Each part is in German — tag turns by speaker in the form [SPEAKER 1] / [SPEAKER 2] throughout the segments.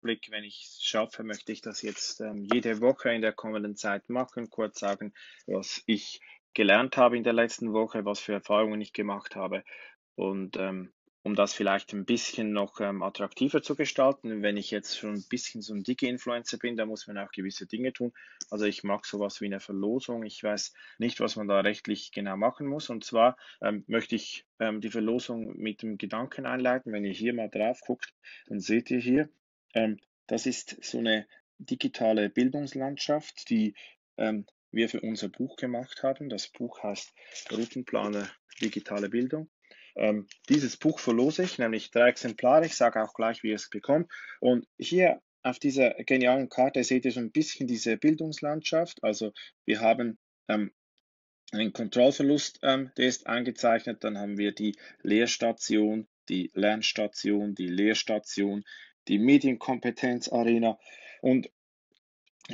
[SPEAKER 1] Überblick. Wenn ich es schaffe, möchte ich das jetzt ähm, jede Woche in der kommenden Zeit machen, kurz sagen, was ich gelernt habe in der letzten Woche, was für Erfahrungen ich gemacht habe und ähm, um das vielleicht ein bisschen noch ähm, attraktiver zu gestalten. Wenn ich jetzt schon ein bisschen so ein Digi-Influencer bin, da muss man auch gewisse Dinge tun. Also ich mag sowas wie eine Verlosung. Ich weiß nicht, was man da rechtlich genau machen muss. Und zwar ähm, möchte ich ähm, die Verlosung mit dem Gedanken einleiten. Wenn ihr hier mal drauf guckt, dann seht ihr hier, das ist so eine digitale Bildungslandschaft, die ähm, wir für unser Buch gemacht haben. Das Buch heißt Routenplaner Digitale Bildung. Ähm, dieses Buch verlose ich, nämlich drei Exemplare. Ich sage auch gleich, wie ihr es bekommt. Und hier auf dieser genialen Karte seht ihr so ein bisschen diese Bildungslandschaft. Also wir haben ähm, einen Kontrollverlust, ähm, der ist eingezeichnet. Dann haben wir die Lehrstation, die Lernstation, die Lehrstation, die Medienkompetenz-Arena. Und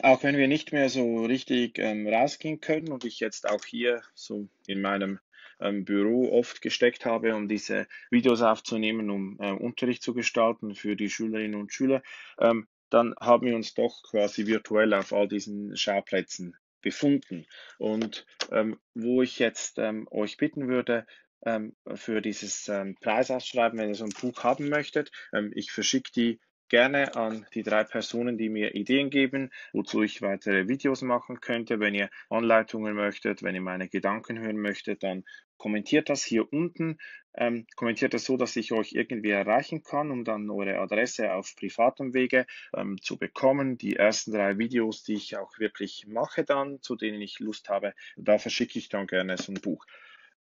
[SPEAKER 1] auch wenn wir nicht mehr so richtig ähm, rausgehen können und ich jetzt auch hier so in meinem ähm, Büro oft gesteckt habe, um diese Videos aufzunehmen, um äh, Unterricht zu gestalten für die Schülerinnen und Schüler, ähm, dann haben wir uns doch quasi virtuell auf all diesen Schauplätzen befunden. Und ähm, wo ich jetzt ähm, euch bitten würde, für dieses ähm, Preisausschreiben, wenn ihr so ein Buch haben möchtet, ähm, ich verschicke die gerne an die drei Personen, die mir Ideen geben, wozu ich weitere Videos machen könnte. Wenn ihr Anleitungen möchtet, wenn ihr meine Gedanken hören möchtet, dann kommentiert das hier unten. Ähm, kommentiert das so, dass ich euch irgendwie erreichen kann, um dann eure Adresse auf privatem Wege ähm, zu bekommen. Die ersten drei Videos, die ich auch wirklich mache dann, zu denen ich Lust habe, da verschicke ich dann gerne so ein Buch.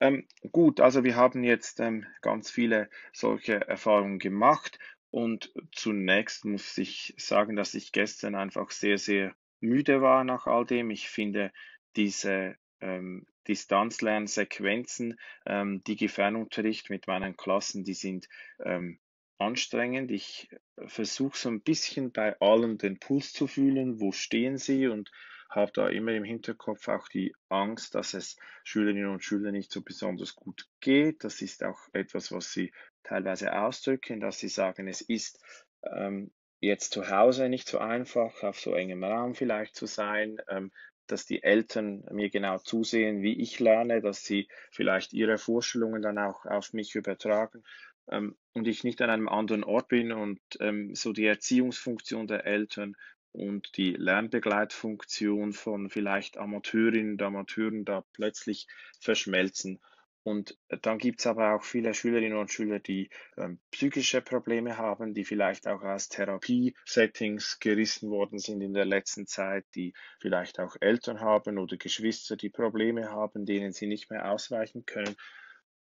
[SPEAKER 1] Ähm, gut, also wir haben jetzt ähm, ganz viele solche Erfahrungen gemacht und zunächst muss ich sagen, dass ich gestern einfach sehr, sehr müde war nach all dem. Ich finde diese ähm, Distanzlernsequenzen, ähm, Digi-Fernunterricht mit meinen Klassen, die sind ähm, anstrengend. Ich versuche so ein bisschen bei allen den Puls zu fühlen, wo stehen sie und habe da immer im Hinterkopf auch die Angst, dass es Schülerinnen und Schülern nicht so besonders gut geht. Das ist auch etwas, was sie teilweise ausdrücken, dass sie sagen, es ist ähm, jetzt zu Hause nicht so einfach, auf so engem Raum vielleicht zu sein, ähm, dass die Eltern mir genau zusehen, wie ich lerne, dass sie vielleicht ihre Vorstellungen dann auch auf mich übertragen ähm, und ich nicht an einem anderen Ort bin und ähm, so die Erziehungsfunktion der Eltern und die Lernbegleitfunktion von vielleicht Amateurinnen und Amateuren da plötzlich verschmelzen. Und dann gibt es aber auch viele Schülerinnen und Schüler, die ähm, psychische Probleme haben, die vielleicht auch aus Therapie-Settings gerissen worden sind in der letzten Zeit, die vielleicht auch Eltern haben oder Geschwister, die Probleme haben, denen sie nicht mehr ausweichen können.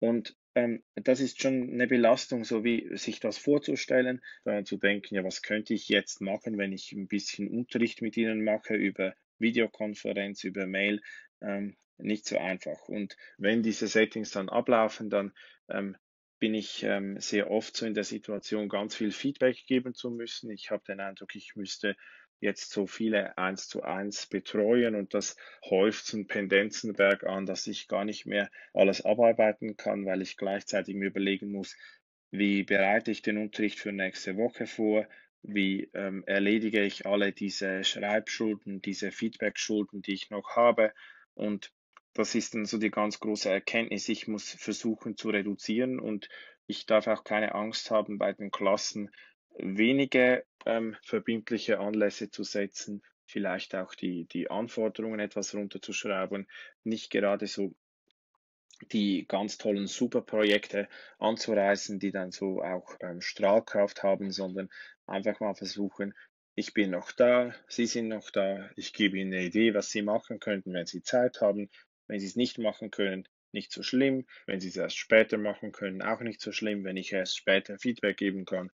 [SPEAKER 1] Und ähm, das ist schon eine Belastung, so wie sich das vorzustellen, daran zu denken, ja, was könnte ich jetzt machen, wenn ich ein bisschen Unterricht mit ihnen mache über Videokonferenz, über Mail, ähm, nicht so einfach. Und wenn diese Settings dann ablaufen, dann ähm, bin ich ähm, sehr oft so in der Situation, ganz viel Feedback geben zu müssen. Ich habe den Eindruck, ich müsste jetzt so viele eins zu eins betreuen und das häuft so ein Pendenzenberg an, dass ich gar nicht mehr alles abarbeiten kann, weil ich gleichzeitig mir überlegen muss, wie bereite ich den Unterricht für nächste Woche vor, wie ähm, erledige ich alle diese Schreibschulden, diese Feedbackschulden, die ich noch habe und das ist dann so die ganz große Erkenntnis. Ich muss versuchen zu reduzieren und ich darf auch keine Angst haben, bei den Klassen wenige ähm, verbindliche Anlässe zu setzen, vielleicht auch die, die Anforderungen etwas runterzuschrauben, nicht gerade so die ganz tollen Superprojekte anzureißen, die dann so auch ähm, Strahlkraft haben, sondern einfach mal versuchen, ich bin noch da, Sie sind noch da, ich gebe Ihnen eine Idee, was Sie machen könnten, wenn Sie Zeit haben. Wenn Sie es nicht machen können, nicht so schlimm. Wenn Sie es erst später machen können, auch nicht so schlimm. Wenn ich erst später Feedback geben kann,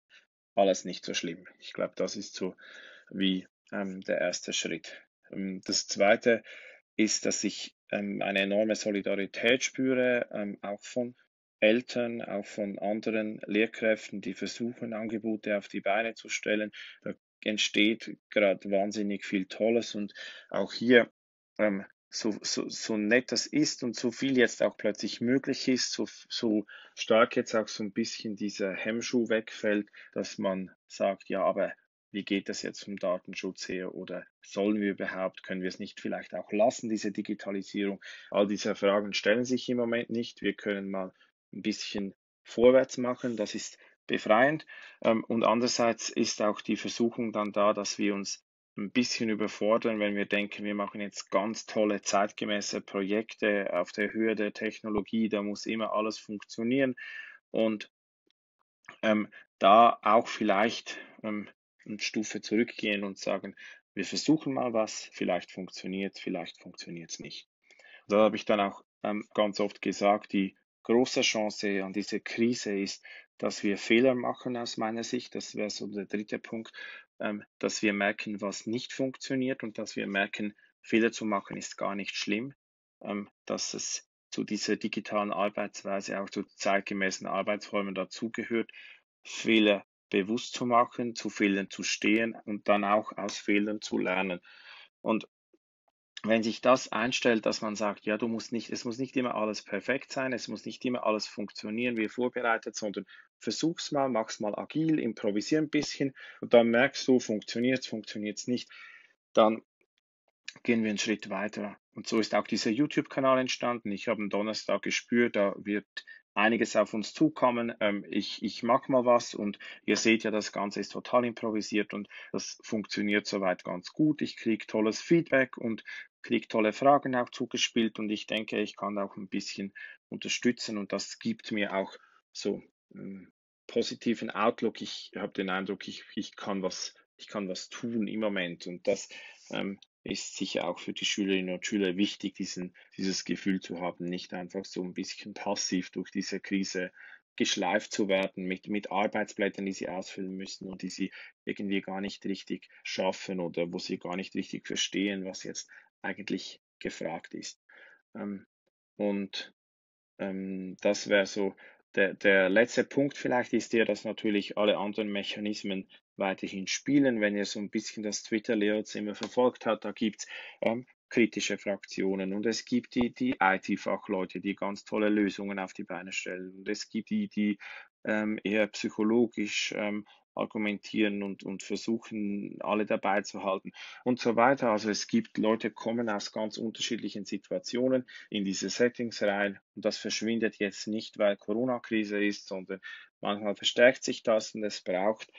[SPEAKER 1] alles nicht so schlimm. Ich glaube, das ist so wie ähm, der erste Schritt. Ähm, das zweite ist, dass ich ähm, eine enorme Solidarität spüre, ähm, auch von Eltern, auch von anderen Lehrkräften, die versuchen, Angebote auf die Beine zu stellen. Da entsteht gerade wahnsinnig viel Tolles und auch hier ähm, so, so, so nett das ist und so viel jetzt auch plötzlich möglich ist, so, so stark jetzt auch so ein bisschen dieser Hemmschuh wegfällt, dass man sagt, ja, aber wie geht das jetzt vom Datenschutz her oder sollen wir überhaupt, können wir es nicht vielleicht auch lassen, diese Digitalisierung? All diese Fragen stellen sich im Moment nicht. Wir können mal ein bisschen vorwärts machen, das ist befreiend. Ähm, und andererseits ist auch die Versuchung dann da, dass wir uns ein bisschen überfordern, wenn wir denken, wir machen jetzt ganz tolle zeitgemäße Projekte auf der Höhe der Technologie, da muss immer alles funktionieren und ähm, da auch vielleicht ähm, eine Stufe zurückgehen und sagen, wir versuchen mal was, vielleicht funktioniert, vielleicht funktioniert es nicht. Da habe ich dann auch ähm, ganz oft gesagt, die große Chance an dieser Krise ist, dass wir Fehler machen aus meiner Sicht. Das wäre so der dritte Punkt, dass wir merken, was nicht funktioniert und dass wir merken, Fehler zu machen ist gar nicht schlimm, ähm, dass es zu dieser digitalen Arbeitsweise, auch zu zeitgemäßen Arbeitsformen dazugehört, Fehler bewusst zu machen, zu Fehlern zu stehen und dann auch aus Fehlern zu lernen. Und wenn sich das einstellt, dass man sagt, ja, du musst nicht, es muss nicht immer alles perfekt sein, es muss nicht immer alles funktionieren wie vorbereitet, sondern versuch's mal, mach's mal agil, improvisier ein bisschen und dann merkst du, funktioniert's, funktioniert's nicht, dann gehen wir einen Schritt weiter. Und so ist auch dieser YouTube-Kanal entstanden. Ich habe am Donnerstag gespürt, da wird einiges auf uns zukommen. Ähm, ich, ich mag mal was und ihr seht ja, das Ganze ist total improvisiert und das funktioniert soweit ganz gut. Ich kriege tolles Feedback und kriege tolle Fragen auch zugespielt und ich denke, ich kann auch ein bisschen unterstützen und das gibt mir auch so einen positiven Outlook. Ich habe den Eindruck, ich, ich kann was, ich kann was tun im Moment und das ähm, ist sicher auch für die Schülerinnen und Schüler wichtig, diesen, dieses Gefühl zu haben, nicht einfach so ein bisschen passiv durch diese Krise geschleift zu werden mit, mit Arbeitsblättern, die sie ausfüllen müssen und die sie irgendwie gar nicht richtig schaffen oder wo sie gar nicht richtig verstehen, was jetzt eigentlich gefragt ist. Ähm, und ähm, das wäre so der, der letzte Punkt vielleicht ist der, dass natürlich alle anderen Mechanismen weiterhin spielen. Wenn ihr so ein bisschen das Twitter-Layouts immer verfolgt habt, da gibt's ähm, kritische Fraktionen und es gibt die, die IT-Fachleute, die ganz tolle Lösungen auf die Beine stellen und es gibt die, die eher psychologisch ähm, argumentieren und, und versuchen, alle dabei zu halten und so weiter. Also es gibt Leute, kommen aus ganz unterschiedlichen Situationen in diese Settings rein und das verschwindet jetzt nicht, weil Corona-Krise ist, sondern manchmal verstärkt sich das und es braucht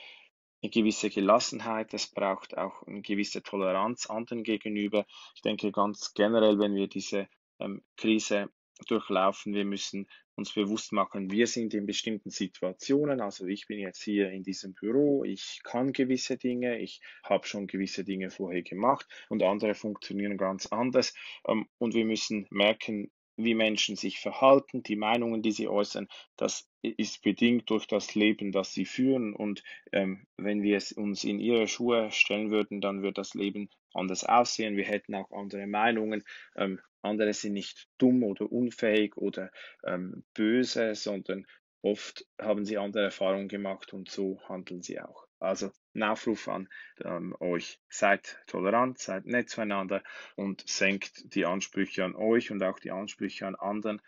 [SPEAKER 1] eine gewisse Gelassenheit, es braucht auch eine gewisse Toleranz anderen gegenüber. Ich denke ganz generell, wenn wir diese ähm, Krise durchlaufen, wir müssen uns bewusst machen, wir sind in bestimmten Situationen. Also ich bin jetzt hier in diesem Büro, ich kann gewisse Dinge, ich habe schon gewisse Dinge vorher gemacht und andere funktionieren ganz anders. Ähm, und wir müssen merken, wie Menschen sich verhalten, die Meinungen, die sie äußern, das ist bedingt durch das Leben, das sie führen. Und ähm, wenn wir es uns in ihre Schuhe stellen würden, dann würde das Leben anders aussehen. Wir hätten auch andere Meinungen. Ähm, andere sind nicht dumm oder unfähig oder ähm, böse, sondern oft haben sie andere Erfahrungen gemacht und so handeln sie auch. Also ein Aufruf an ähm, euch, seid tolerant, seid nett zueinander und senkt die Ansprüche an euch und auch die Ansprüche an anderen,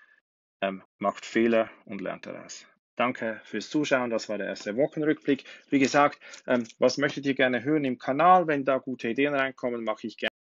[SPEAKER 1] ähm, macht Fehler und lernt daraus. Danke fürs Zuschauen. Das war der erste Wochenrückblick. Wie gesagt, ähm, was möchtet ihr gerne hören im Kanal? Wenn da gute Ideen reinkommen, mache ich gerne